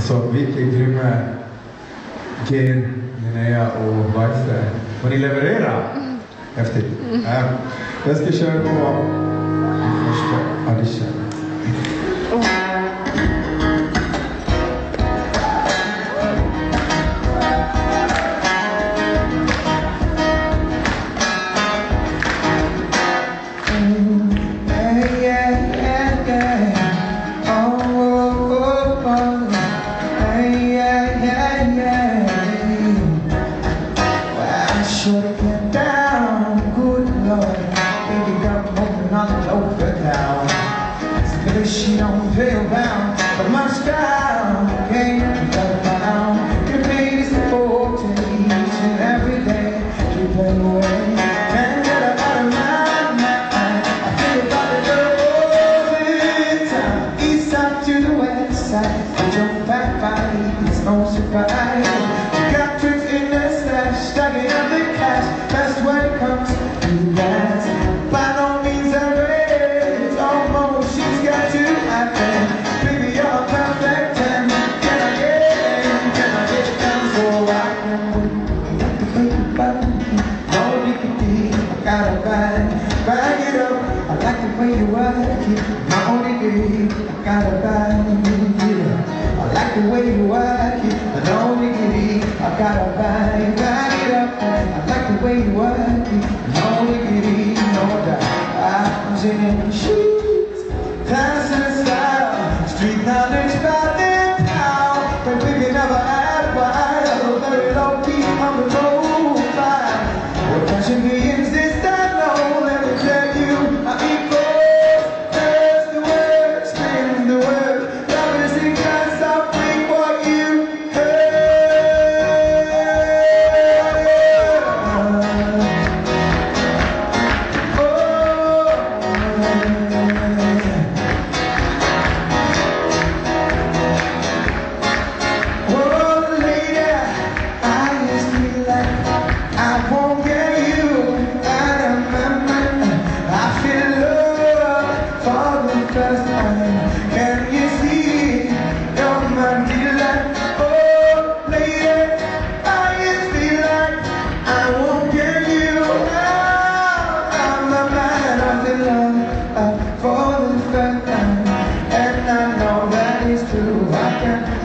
Så virkelig grymma Geir, Linnea och Weise. Får ni leverera? Häftigt. Ja, jag ska köra på första audition. She don't But my style can't cut down Your baby's the forte each and every day You play get her out of my mind I think about it all the time. East side to the west side I jump back by, it's no surprise I gotta bag Bag it up, I like the way you work it. My only need, I gotta bag it up. I like the way you work it. I only need, I gotta bag Bag it up, I like the way you work it. I only need, no doubt I'm she 네.